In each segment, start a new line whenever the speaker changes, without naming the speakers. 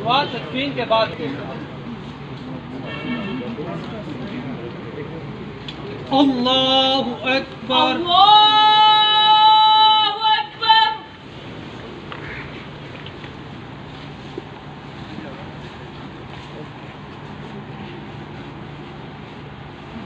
دعا تدفین کے بعد اللہ اکبر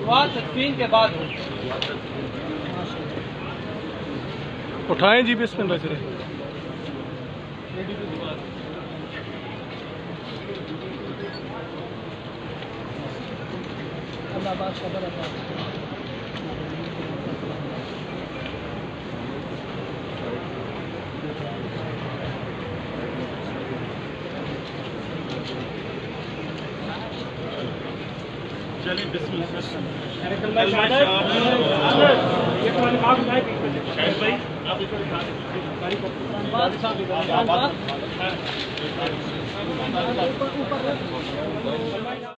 دعا تدفین کے بعد
اٹھائیں جی بسم اللہ کریں
اللہ آباد خبر
چلیں بسم
اللہ۔ بھائی